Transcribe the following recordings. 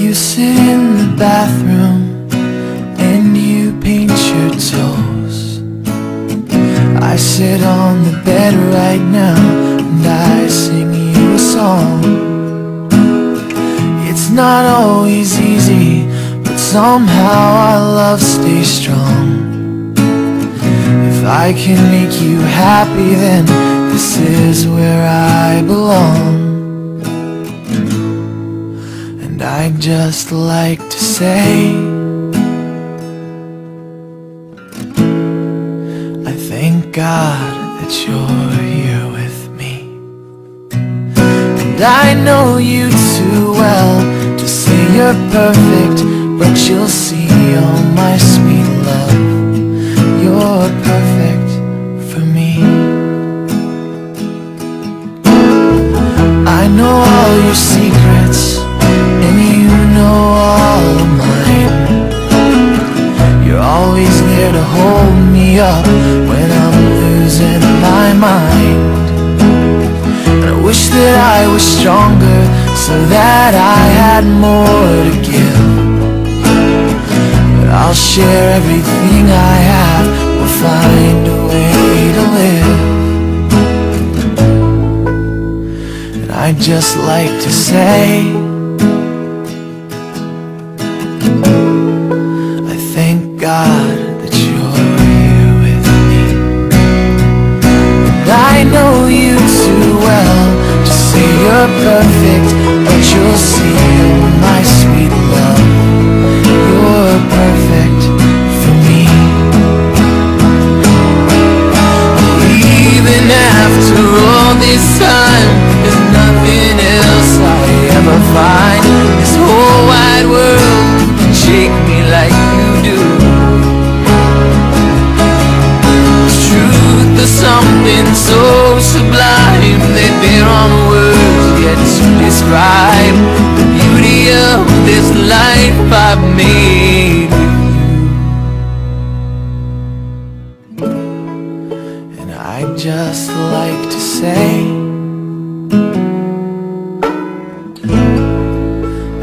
You sit on the bed right now and I sing you a song. It's not always easy, but somehow our love stays strong. If I can make you happy, then this is where I belong. And I'd just like to say God that you're here with me. And I know you too well to say you're perfect But you'll see, oh my sweet love. You're perfect always there to hold me up when I'm losing my mind. And I wish that I was stronger so that I had more to give. But I'll share everything I have, we'll find a way to live. And I'd just like to say perfect But you'll see, oh my sweet love You're perfect for me. Even after all this time There's nothing else I ever find. This whole wide world can shake me like you do. Truth is something so sublime That there aren't words describe The beauty of this life I've made. And I'd just like to say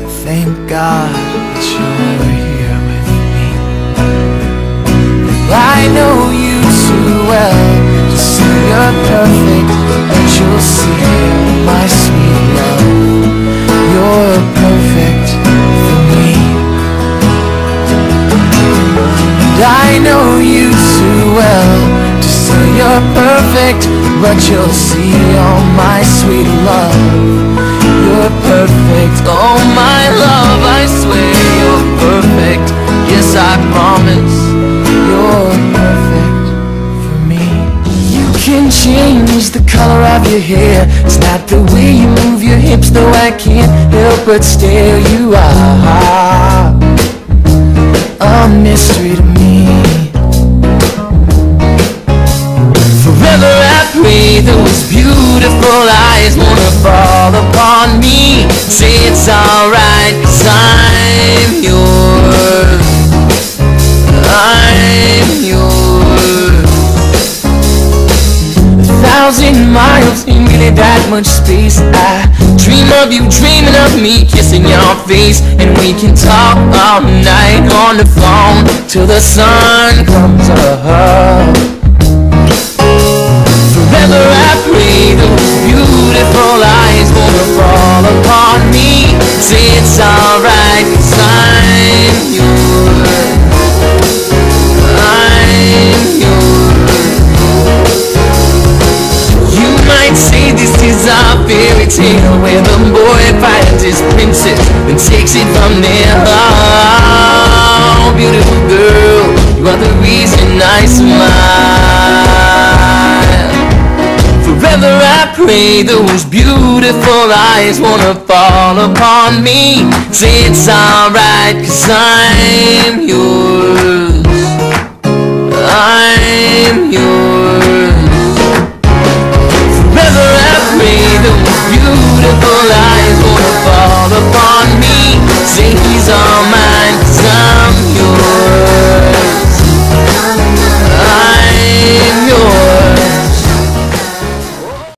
I thank God that you're here with me. I know you too well. To see you're perfect But you'll see, my sweet love But you'll see, oh my sweet love. You're perfect, oh my love I swear you're perfect. Yes, I promise You're perfect for me. You can change the color of your hair. It's not the way you move your hips Though I can't help but stare You are a mystery to beautiful eyes wanna fall upon me. Say it's alright cause I'm yours. I'm yours. A thousand miles ain't really that much space. I dream of you dreaming of me kissing your face. And we can talk all night on the phone Till the sun comes up. Forever I tale where the boy finds his princess and takes it from there. Oh, beautiful girl, you are the reason I smile. Forever I pray those beautiful eyes wanna fall upon me. Say it's alright, cause I'm yours. I'm yours.